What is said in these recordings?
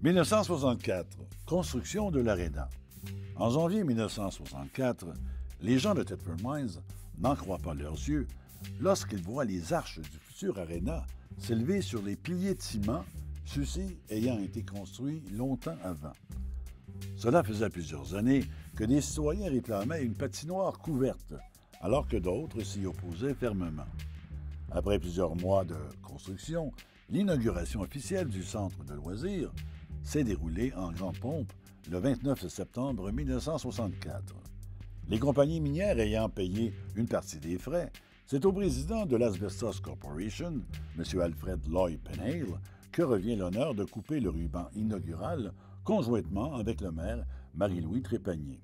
1964. Construction de l'Arena. En janvier 1964, les gens de Tetford Mines n'en croient pas leurs yeux lorsqu'ils voient les arches du futur Arena s'élever sur les piliers de ciment, ceux-ci ayant été construits longtemps avant. Cela faisait plusieurs années que des citoyens réclamaient une patinoire couverte, alors que d'autres s'y opposaient fermement. Après plusieurs mois de construction, l'inauguration officielle du centre de loisirs s'est déroulée en grande pompe le 29 septembre 1964. Les compagnies minières ayant payé une partie des frais, c'est au président de l'Asbestos Corporation, M. Alfred Lloyd Penhale, que revient l'honneur de couper le ruban inaugural conjointement avec le maire Marie-Louis Trépanier.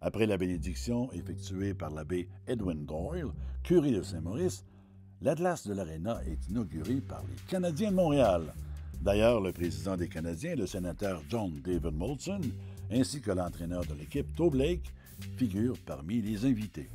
Après la bénédiction effectuée par l'abbé Edwin Doyle, curé de Saint-Maurice, l'Atlas de l'Arena est inauguré par les Canadiens de Montréal. D'ailleurs, le président des Canadiens, le sénateur John David Molson, ainsi que l'entraîneur de l'équipe, Tobe Lake, figurent parmi les invités.